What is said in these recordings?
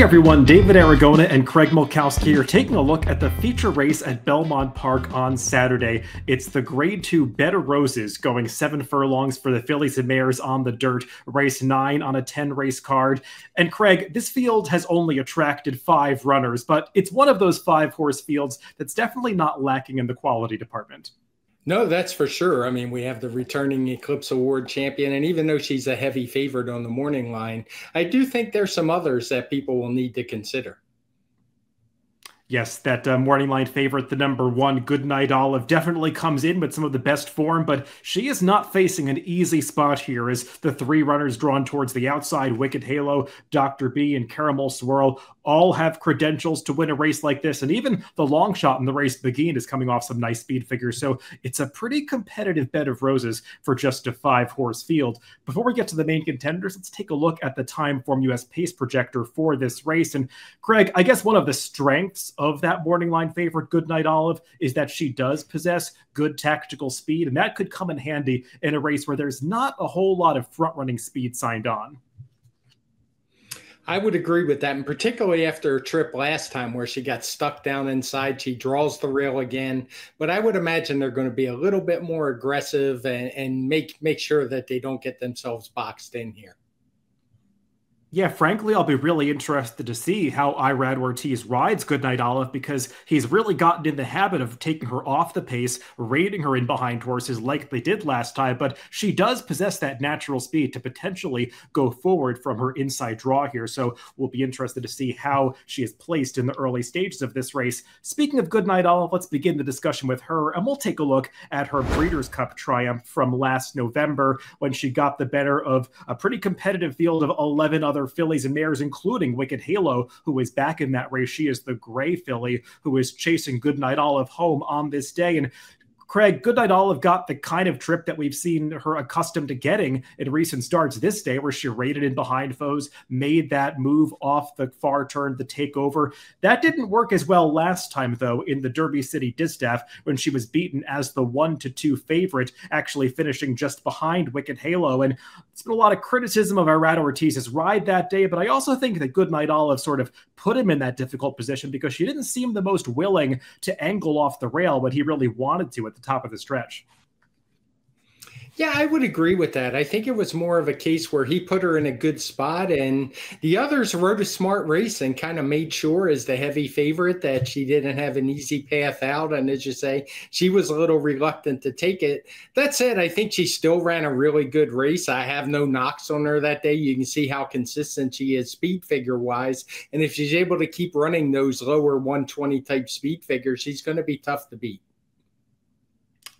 morning, everyone. David Aragona and Craig Milkowski are taking a look at the feature race at Belmont Park on Saturday. It's the Grade 2 Bed of Roses going seven furlongs for the fillies and mares on the dirt, race nine on a 10 race card. And Craig, this field has only attracted five runners, but it's one of those five horse fields that's definitely not lacking in the quality department. No, that's for sure. I mean, we have the returning Eclipse Award champion, and even though she's a heavy favorite on the morning line, I do think there's some others that people will need to consider. Yes, that uh, morning line favorite, the number one, Goodnight Olive, definitely comes in with some of the best form, but she is not facing an easy spot here as the three runners drawn towards the outside, Wicked Halo, Dr. B, and Caramel Swirl, all have credentials to win a race like this. And even the long shot in the race, Beguine, is coming off some nice speed figures. So it's a pretty competitive bed of roses for just a five horse field. Before we get to the main contenders, let's take a look at the Timeform US pace projector for this race. And Craig, I guess one of the strengths of that morning line favorite, Goodnight Olive, is that she does possess good tactical speed, and that could come in handy in a race where there's not a whole lot of front running speed signed on. I would agree with that, and particularly after a trip last time where she got stuck down inside, she draws the rail again. But I would imagine they're going to be a little bit more aggressive and, and make make sure that they don't get themselves boxed in here. Yeah, frankly, I'll be really interested to see how Irad Ortiz rides Goodnight Olive because he's really gotten in the habit of taking her off the pace, rating her in behind horses like they did last time. But she does possess that natural speed to potentially go forward from her inside draw here. So we'll be interested to see how she is placed in the early stages of this race. Speaking of Goodnight Olive, let's begin the discussion with her and we'll take a look at her Breeders' Cup triumph from last November when she got the better of a pretty competitive field of 11 other other fillies and mares, including Wicked Halo, who is back in that race. She is the gray filly who is chasing Goodnight Olive home on this day. And Craig, Goodnight Olive got the kind of trip that we've seen her accustomed to getting in recent starts this day, where she rated in behind foes, made that move off the far turn to take over. That didn't work as well last time, though, in the Derby City Distaff when she was beaten as the one to two favorite, actually finishing just behind Wicked Halo. And it's been a lot of criticism of Irad Ortiz's ride that day, but I also think that Goodnight Olive sort of put him in that difficult position because she didn't seem the most willing to angle off the rail when he really wanted to at the the top of the stretch. Yeah, I would agree with that. I think it was more of a case where he put her in a good spot, and the others rode a smart race and kind of made sure, as the heavy favorite, that she didn't have an easy path out. And as you say, she was a little reluctant to take it. That said, I think she still ran a really good race. I have no knocks on her that day. You can see how consistent she is speed figure wise. And if she's able to keep running those lower 120 type speed figures, she's going to be tough to beat.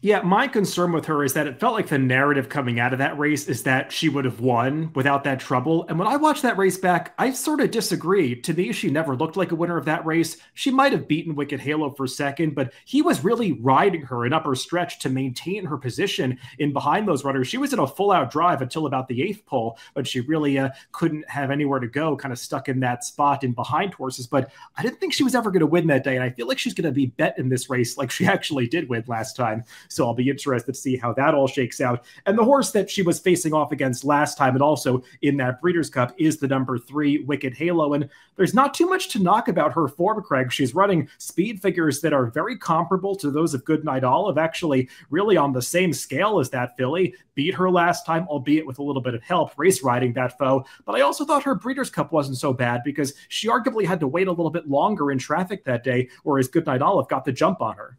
Yeah, my concern with her is that it felt like the narrative coming out of that race is that she would have won without that trouble. And when I watched that race back, I sort of disagree. To me, she never looked like a winner of that race. She might have beaten Wicked Halo for second, but he was really riding her in upper stretch to maintain her position in behind those runners. She was in a full out drive until about the eighth pole, but she really uh, couldn't have anywhere to go, kind of stuck in that spot in behind horses. But I didn't think she was ever going to win that day. And I feel like she's going to be bet in this race like she actually did win last time. So I'll be interested to see how that all shakes out. And the horse that she was facing off against last time and also in that Breeders' Cup is the number three Wicked Halo. And there's not too much to knock about her form, Craig. She's running speed figures that are very comparable to those of Goodnight Olive, actually, really on the same scale as that filly. Beat her last time, albeit with a little bit of help, race riding that foe. But I also thought her Breeders' Cup wasn't so bad because she arguably had to wait a little bit longer in traffic that day, whereas Goodnight Olive got the jump on her.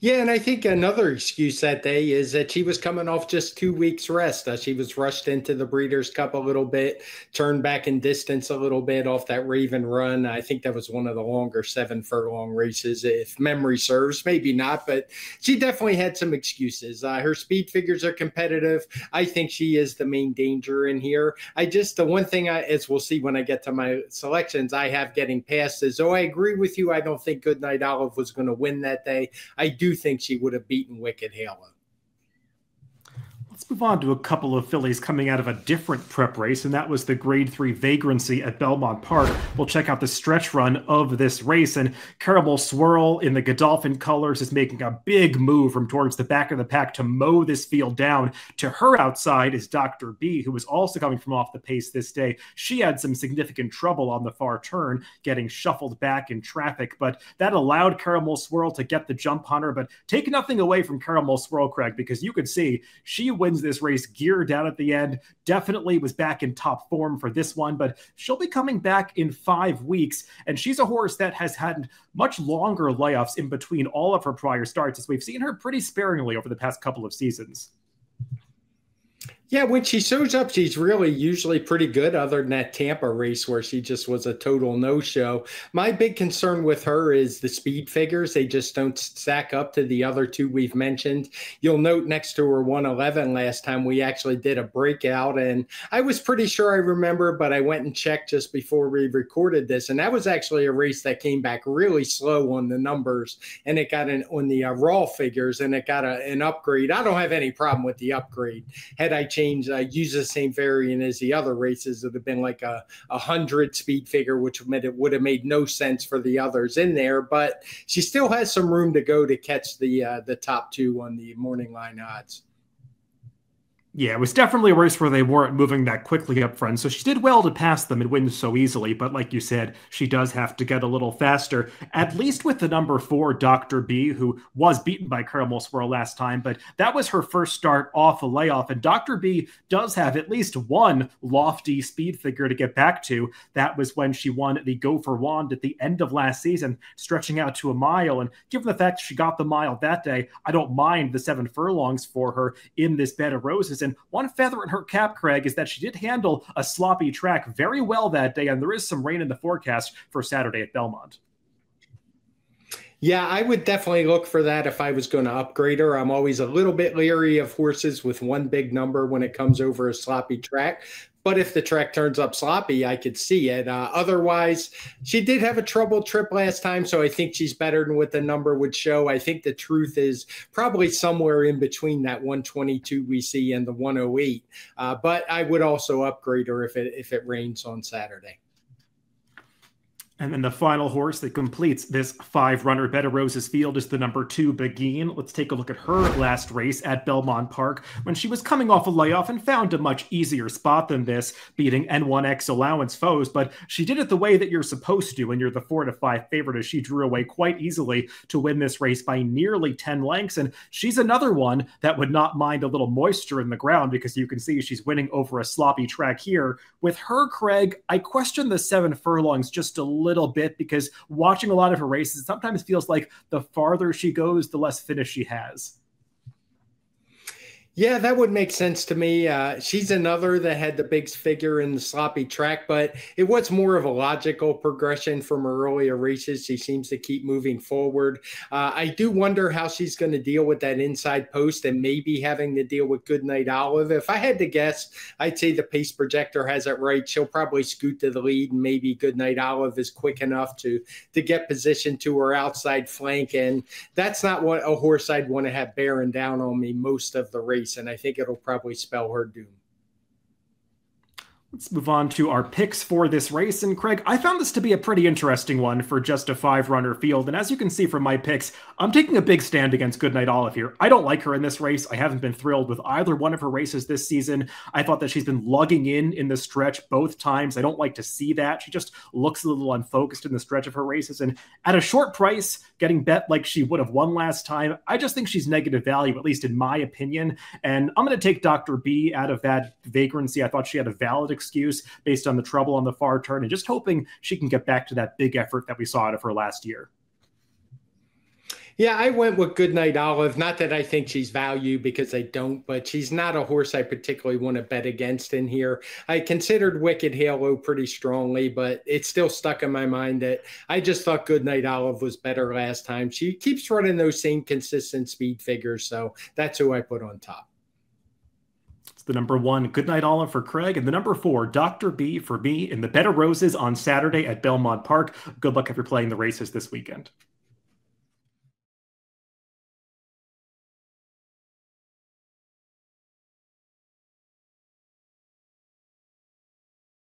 Yeah, and I think another excuse that day is that she was coming off just two weeks rest. Uh, she was rushed into the Breeders' Cup a little bit, turned back in distance a little bit off that Raven run. I think that was one of the longer seven furlong races, if memory serves. Maybe not, but she definitely had some excuses. Uh, her speed figures are competitive. I think she is the main danger in here. I just the one thing I, as we'll see when I get to my selections, I have getting past is. Oh, I agree with you. I don't think Goodnight Olive was going to win that day. I do think she would have beaten Wicked Halo. Let's move on to a couple of fillies coming out of a different prep race, and that was the Grade 3 Vagrancy at Belmont Park. We'll check out the stretch run of this race, and Caramel Swirl in the Godolphin colors is making a big move from towards the back of the pack to mow this field down. To her outside is Dr. B, who was also coming from off the pace this day. She had some significant trouble on the far turn, getting shuffled back in traffic, but that allowed Caramel Swirl to get the jump on her. But take nothing away from Caramel Swirl, Craig, because you could see she wins this race gear down at the end. Definitely was back in top form for this one, but she'll be coming back in five weeks. And she's a horse that has had much longer layoffs in between all of her prior starts, as we've seen her pretty sparingly over the past couple of seasons. Yeah, when she shows up, she's really usually pretty good, other than that Tampa race where she just was a total no show. My big concern with her is the speed figures. They just don't stack up to the other two we've mentioned. You'll note next to her 111 last time, we actually did a breakout, and I was pretty sure I remember, but I went and checked just before we recorded this. And that was actually a race that came back really slow on the numbers, and it got an on the uh, raw figures, and it got a, an upgrade. I don't have any problem with the upgrade. Had I change, uh, use the same variant as the other races. Would have been like a, a hundred speed figure, which meant it would have made no sense for the others in there. But she still has some room to go to catch the uh, the top two on the morning line odds. Yeah, it was definitely a race where they weren't moving that quickly up front. So she did well to pass them and win so easily. But like you said, she does have to get a little faster, at least with the number four, Dr. B, who was beaten by Caramel Swirl last time. But that was her first start off a layoff. And Dr. B does have at least one lofty speed figure to get back to. That was when she won the Go for Wand at the end of last season, stretching out to a mile. And given the fact she got the mile that day, I don't mind the seven furlongs for her in this bed of roses. And one feather in her cap, Craig, is that she did handle a sloppy track very well that day, and there is some rain in the forecast for Saturday at Belmont. Yeah, I would definitely look for that if I was going to upgrade her. I'm always a little bit leery of horses with one big number when it comes over a sloppy track. But if the track turns up sloppy, I could see it. Uh, otherwise, she did have a troubled trip last time, so I think she's better than what the number would show. I think the truth is probably somewhere in between that 122 we see and the 108. Uh, but I would also upgrade her if it if it rains on Saturday. And then the final horse that completes this five runner Bed of Roses field is the number two Beguine. Let's take a look at her last race at Belmont Park when she was coming off a layoff and found a much easier spot than this, beating N1X allowance foes. But she did it the way that you're supposed to when you're the four to five favorite, as she drew away quite easily to win this race by nearly 10 lengths. And she's another one that would not mind a little moisture in the ground because you can see she's winning over a sloppy track here. With her, Craig, I question the seven furlongs just a little bit because watching a lot of her races sometimes feels like the farther she goes, the less finish she has. Yeah, that would make sense to me. Uh, she's another that had the big figure in the sloppy track, but it was more of a logical progression from her earlier races. She seems to keep moving forward. Uh, I do wonder how she's going to deal with that inside post and maybe having to deal with Goodnight Olive. If I had to guess, I'd say the pace projector has it right. She'll probably scoot to the lead, and maybe Goodnight Olive is quick enough to to get position to her outside flank, and that's not what a horse I'd want to have bearing down on me most of the race and I think it'll probably spell her doom. Let's move on to our picks for this race. And Craig, I found this to be a pretty interesting one for just a five runner field. And as you can see from my picks, I'm taking a big stand against Goodnight Olive here. I don't like her in this race. I haven't been thrilled with either one of her races this season. I thought that she's been lugging in in the stretch both times. I don't like to see that. She just looks a little unfocused in the stretch of her races. And at a short price, getting bet like she would have won last time, I just think she's negative value, at least in my opinion. And I'm going to take Dr. B out of that vagrancy. I thought she had a valid excuse based on the trouble on the far turn and just hoping she can get back to that big effort that we saw out of her last year. Yeah, I went with Goodnight Olive. Not that I think she's value because I don't, but she's not a horse I particularly want to bet against in here. I considered Wicked Halo pretty strongly, but it's still stuck in my mind that I just thought Goodnight Olive was better last time. She keeps running those same consistent speed figures, so that's who I put on top the number one, Goodnight Olive for Craig, and the number four, Dr. B for me in the Bed of Roses on Saturday at Belmont Park. Good luck if you're playing the races this weekend.